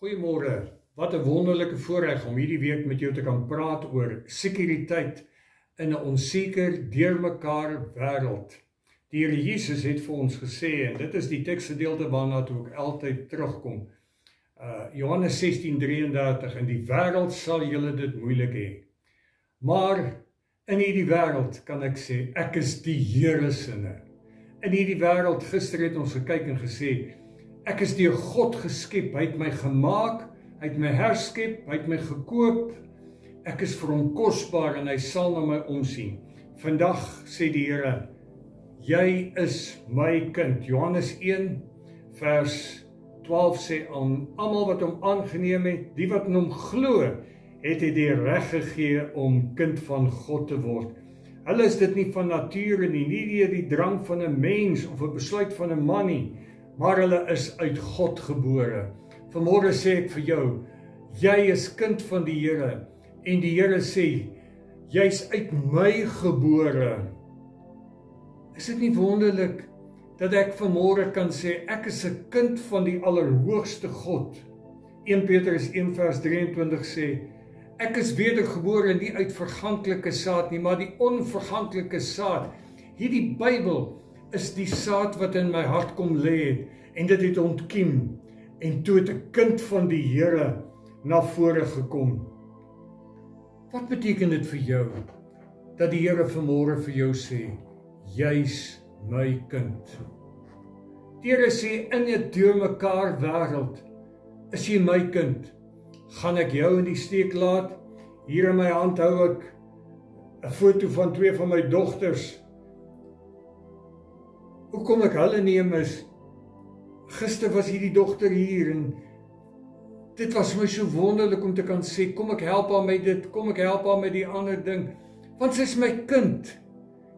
Goeiemôre. Wat 'n wonderlike voorreg om hierdie week met jou te kan praat oor sekuriteit in 'n onseker, deurmekaar wêreld. Die Here Jesus het vir ons gesê en dit is die teksgedeelte waarna toe ek altyd terugkom. Uh Johannes 16:33 in die wêreld sal julle dit moeilik hê. Maar in hierdie wêreld kan ek sê ek is die Here se. In hierdie wêreld gister het ons gekyk en gesê Ek is deur God geskep. Hy het my gemaak, hy het my herskep, hy het my gekoop. Ek is vir hom kosbaar en hy sal na my omsien. Vandag sê die Here, jy is my kind. Johannes 1 vers 12 sê aan almal wat hom aangeneem het, die wat in hom glo, het hy die reg gegee om kind van God te word. Hulle is dit nie van nature nie, nie deur die drang van 'n mens of 'n besluit van 'n man nie, maar hulle is uit God gebore. Vanmôre sê ek vir jou, jy is kind van die Here en die Here sê jy's uit my gebore. Is dit nie wonderlik dat ek vanmôre kan sê ek is 'n kind van die Allerhoogste God? 1 Petrus 1 vers 23 sê ek is wedergebore nie uit verganklike saad nie, maar die onverganklike saad. Hierdie Bybel is die saad wat in my hart kom lê en dit het ontkiem en toe het 'n kind van die Here na vore gekom. Wat beteken dit vir jou dat die Here vanmôre vir jou sê jy's my kind? Die Here sê in 'n deurmekaar wêreld is jy my kind. Gaan ek jou in die steek laat? Hier in my hand hou ek 'n foto van twee van my dogters Hoekom ek hulle neem is gister was hierdie dogter hier en dit was my so wonderlik om te kan sê kom ek help haar met dit, kom ek help haar met die ander ding want sy is my kind.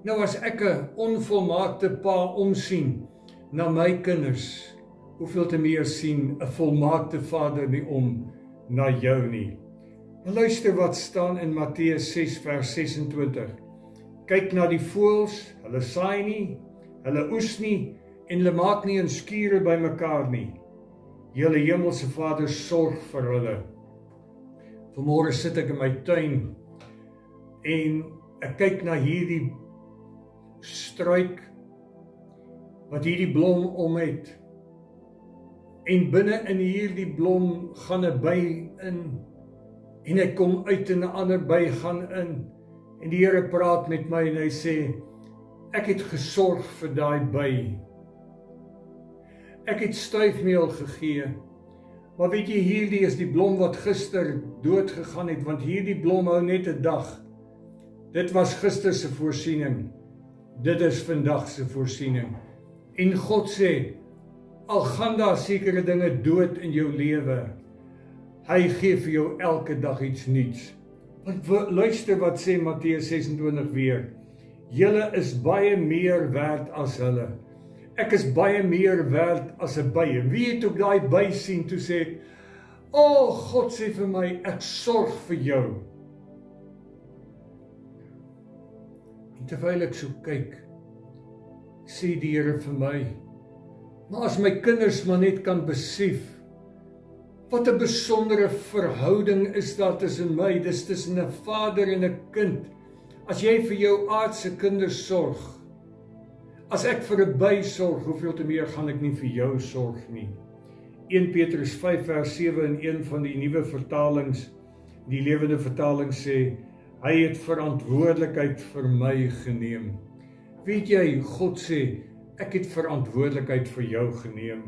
Nou as ek 'n onvolmaakte pa omsien na my kinders, hoeveel te meer sien 'n volmaakte Vader nie om na jou nie. Luister wat staan in Matteus 6 vers 26. Kyk na die voëls, hulle saai nie, Hulle oes nie en hulle maak nie 'n skure bymekaar nie. Julle hemelse Vader sorg vir hulle. Vanmôre sit ek in my tuin en ek kyk na hierdie struik wat hierdie blom om het. En binne in hierdie blom gaan 'n by in en ek kom uit en 'n ander by gaan in en die Here praat met my en hy sê Ek het gesorg vir daai by. Ek het styfmeel gegee. Maar weet jy hierdie is die blom wat gister dood gegaan het want hierdie blom hou net 'n dag. Dit was gister se voorsiening. Dit is vandag se voorsiening. En God sê al gaan daar sekere dinge dood in jou lewe, hy gee vir jou elke dag iets nuuts. Want luister wat sê Matteus 26 weer. Julle is baie meer werd as hulle. Ek is baie meer werd as 'n by. Wie het op daai by sien toe sê: "O oh, God sê vir my, ek sorg vir jou." En terwyl ek so kyk, sê die Here vir my: "Maar as my kinders maar net kan besef wat 'n besondere verhouding is daar tussen my, dis tussen 'n vader en 'n kind." As jy vir jou aardse kinders sorg, as ek vir 'n by sorg, hoeveel te meer gaan ek nie vir jou sorg nie. 1 Petrus 5 vers 7 in een van die nuwe vertalings, die lewende vertaling sê, hy het verantwoordelikheid vir my geneem. Weet jy, God sê, ek het verantwoordelikheid vir jou geneem.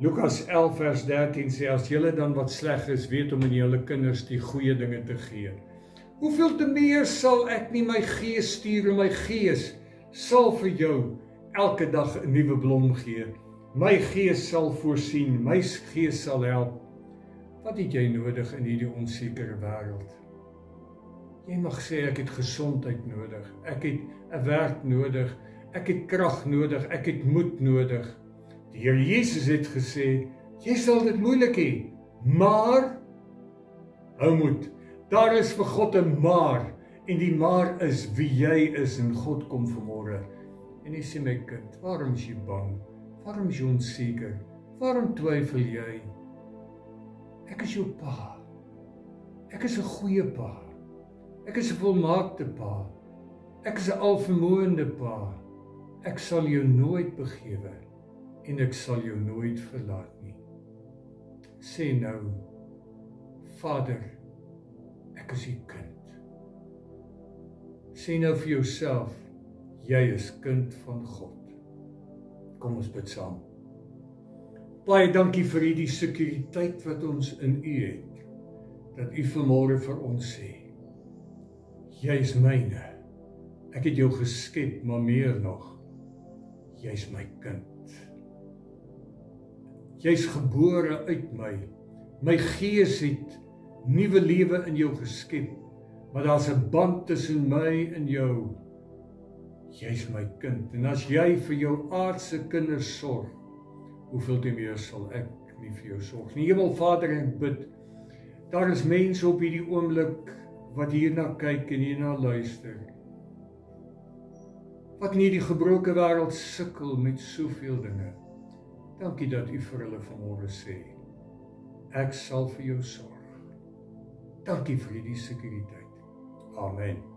Lukas 11 vers 13 sê as julle dan wat sleg is, weet om aan julle kinders die goeie dinge te gee. Hoeveel te meer sal ek nie my gees stuur en my gees sal vir jou elke dag 'n nuwe blom gee. My gees sal voorsien, my gees sal help. Wat het jy nodig in hierdie onsekere wêreld? Jy mag sê ek het gesondheid nodig. Ek het 'n werk nodig. Ek het krag nodig. Ek het moed nodig. Die Here Jesus het gesê, jy sal dit moeilik hê, maar hou moed. Daar is vir God 'n maar en die maar is wie jy is en God kom vanmôre. En hy sê my kind, waarom is jy bang? Waarom is jy onseker? Waarom twyfel jy? Ek is jou pa. Ek is 'n goeie pa. Ek is 'n volmaakte pa. Ek is 'n alvermoënde pa. Ek sal jou nooit begewe en ek sal jou nooit verlaat nie. Sê nou Vader, ek is u kind. Sê nou vir jouself, jy is kind van God. Kom ons bid saam. Baie dankie vir hierdie sekuriteit wat ons in u het. Dat u vanmôre vir ons sê, jy is myne. Ek het jou geskep, maar meer nog, jy's my kind. Jy's gebore uit my. My gees het nuwe lewe in jou geskep. Maar daar's 'n band tussen my en jou. Jy's my kind en as jy vir jou aardse kinders sorg, hoeveel te meer sal ek nie vir jou sorg nie. Hemelvader, ek bid. Daar is mense op hierdie oomblik wat hierna kyk en hierna luister. Wat in hierdie gebroke wêreld sukkel met soveel dinge. Dankie dat U vir hulle vanmôre sê. Ek sal vir jou sorg. Dankie vir hierdie sekuriteit. Amen.